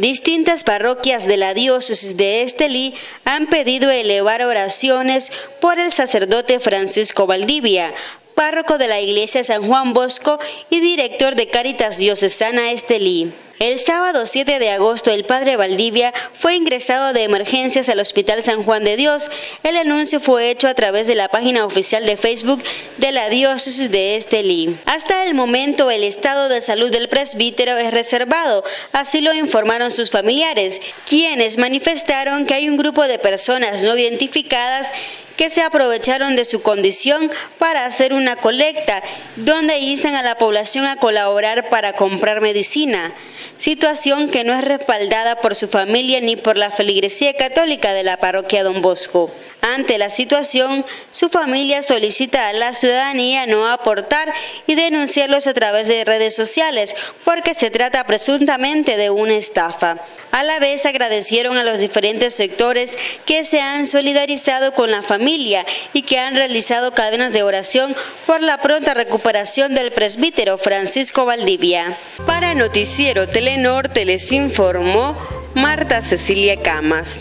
Distintas parroquias de la diócesis de Estelí han pedido elevar oraciones por el sacerdote Francisco Valdivia, párroco de la iglesia San Juan Bosco y director de Caritas Diocesana Estelí. El sábado 7 de agosto, el padre Valdivia fue ingresado de emergencias al Hospital San Juan de Dios. El anuncio fue hecho a través de la página oficial de Facebook de la diócesis de Estelí. Hasta el momento, el estado de salud del presbítero es reservado, así lo informaron sus familiares, quienes manifestaron que hay un grupo de personas no identificadas que se aprovecharon de su condición para hacer una colecta, donde instan a la población a colaborar para comprar medicina, situación que no es respaldada por su familia ni por la feligresía católica de la parroquia Don Bosco. Ante la situación, su familia solicita a la ciudadanía no aportar y denunciarlos a través de redes sociales porque se trata presuntamente de una estafa. A la vez agradecieron a los diferentes sectores que se han solidarizado con la familia y que han realizado cadenas de oración por la pronta recuperación del presbítero Francisco Valdivia. Para Noticiero Telenorte les informó Marta Cecilia Camas.